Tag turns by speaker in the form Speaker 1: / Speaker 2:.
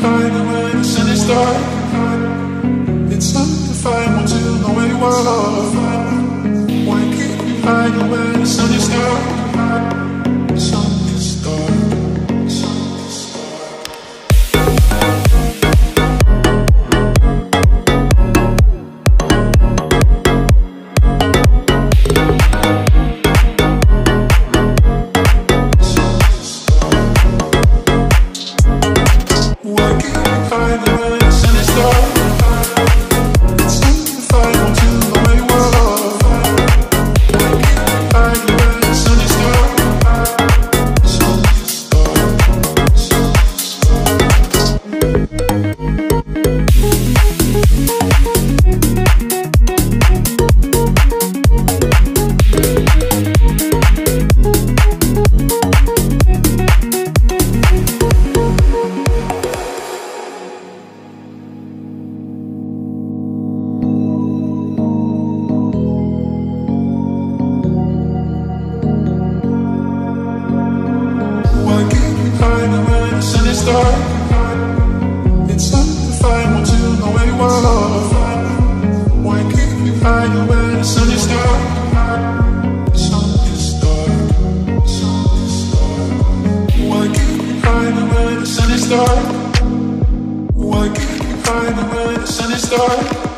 Speaker 1: find the way the sun is dark It's not to find one to know where you are Why can't we find the way the sun is dark the sun is dark.